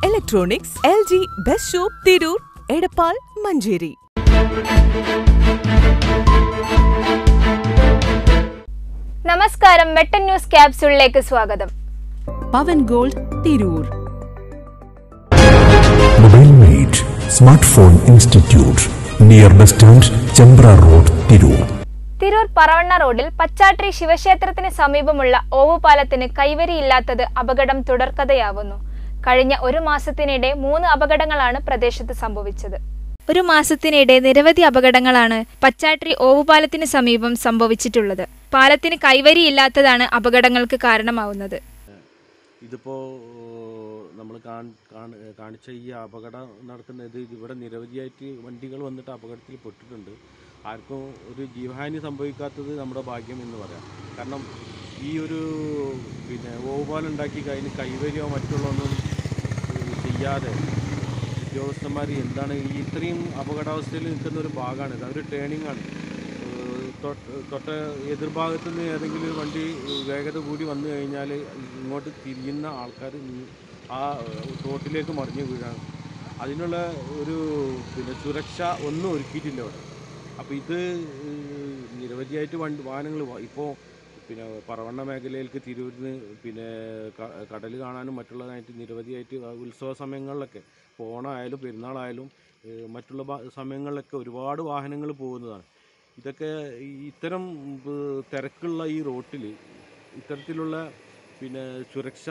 Electronics L G best shop Tirur Edappal Manjeri നമസ്കാരം Vettan news ക്യാപ്സ്യൂളിലേക്ക് സ്വാഗതം. Pavan gold Tirur mobile mate smart phone institute near bus stand Chembra road Tirur Tirur Paravanna റോഡിൽ പച്ചാട്രി ശിവക്ഷേത്രത്തിന് സമീപമുള്ള ഓവുപാലത്തിന് കൈവരിയില്ലാത്തത് അപകടം തുടർക്കഥയാവുന്നു കഴിഞ്ഞ ഒരു മാസത്തിനിടെ മൂന്ന് അപകടങ്ങളാണ് പ്രദേശത്ത് സംഭവിച്ചത്. ഒരു മാസത്തിനിടെ നിരവധി അപകടങ്ങളാണ് പച്ചാട്രി ഓവുപാലത്തിന് സമീപം സംഭവിച്ചിട്ടുള്ളത്. പാലത്തിന് കൈവരിയില്ലാത്തതാണ് അപകടങ്ങൾക്ക് കാരണമാവുന്നത്. ഇതിപ്പോ നമ്മൾ കാണിച്ച ഈ അപകടം നടക്കുന്നത് ഇവിടെ നിരവധിയായിട്ട് വണ്ടികൾ വന്നിട്ട് അപകടത്തിൽ പെട്ടിട്ടുണ്ട്. ആർക്കും ഒരു ജീവഹാനി സംഭവിക്കാത്തത് നമ്മുടെ ഭാഗ്യം എന്ന് പറയാം. കാരണം ഈ ഒരു പിന്നെ ഓവുപാലുണ്ടാക്കി കഴിഞ്ഞ് കൈവരിയോ മറ്റുള്ളൊന്നും ഏഹ്, ചെയ്യാതെ ഉദ്യോഗസ്ഥന്മാർ എന്താണ് ഇത്രയും അപകടാവസ്ഥയിൽ നിൽക്കുന്ന ഒരു ഭാഗമാണ്. ഇത് ഒരു ടേണിംഗ് ആണ്. തൊട്ട് എതിർഭാഗത്തു നിന്ന് ഏതെങ്കിലും ഒരു വണ്ടി വേഗത കൂടി വന്നു കഴിഞ്ഞാൽ ഇങ്ങോട്ട് തിരിയുന്ന ആൾക്കാർ ആ തോട്ടിലേക്ക് മറിഞ്ഞു വീഴാണ്. അതിനുള്ള ഒരു പിന്നെ സുരക്ഷ ഒന്നും ഒരുക്കിയിട്ടില്ല അവിടെ. അപ്പോൾ ഇത് നിരവധിയായിട്ട് വണ്ടി വാഹനങ്ങൾ ഇപ്പോൾ പിന്നെ പറവണ്ണ മേഖലയിലേക്ക് തിരൂരിന് പിന്നെ കടൽ കാണാനും മറ്റുള്ളതായിട്ട് നിരവധിയായിട്ട് ഉത്സവ സമയങ്ങളിലൊക്കെ ഓണമായാലും പെരുന്നാളായാലും മറ്റുള്ള സമയങ്ങളിലൊക്കെ ഒരുപാട് വാഹനങ്ങൾ പോകുന്നതാണ്. ഇതൊക്കെ ഇത്തരം തിരക്കുള്ള ഈ റോട്ടിൽ ഇത്തരത്തിലുള്ള പിന്നെ സുരക്ഷ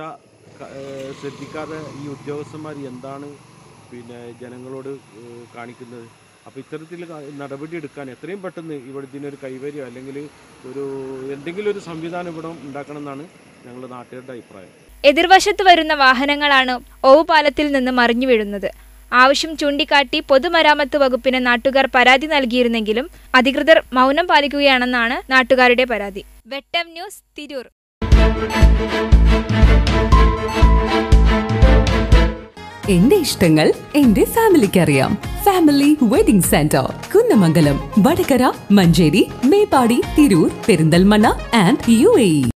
ശ്രദ്ധിക്കാതെ ഈ ഉദ്യോഗസ്ഥന്മാർ എന്താണ് പിന്നെ ജനങ്ങളോട് കാണിക്കുന്നത്? അപ്പോൾ ഇത്തരത്തിൽ ക- നടപടി എടുക്കാൻ എത്രയും പെട്ടെന്ന് ഇവിടെ ഇതിനൊരു കൈവരിയോ അല്ലെങ്കിൽ ഒരു എന്തെങ്കിലും ഒരു സംവിധാനം ഇവിടെ ഉണ്ടാക്കണം എന്നാണ് ഞങ്ങളുടെ നാട്ടുകാരുടെ അഭിപ്രായം. എതിർവശത്ത് വരുന്ന വാഹനങ്ങളാണ് ഓവുപാലത്തിൽ നിന്ന് മറിഞ്ഞു വീഴുന്നത്. ആവശ്യം ചൂണ്ടിക്കാട്ടി പൊതുമരാമത്ത് വകുപ്പിന് നാട്ടുകാർ പരാതി നൽകിയിരുന്നെങ്കിലും അധികൃതർ മൗനം പാലിക്കുകയാണെന്നാണ് നാട്ടുകാരുടെ പരാതി. വെട്ടം ന്യൂസ് തിരൂർ. എന്റെ ഇഷ്ടങ്ങൾ എന്റെ ഫാമിലിക്ക് അറിയാം family wedding centre Kunnamangalam Vadakara Manjeri Meppadi Tirur Perinthalmanna and you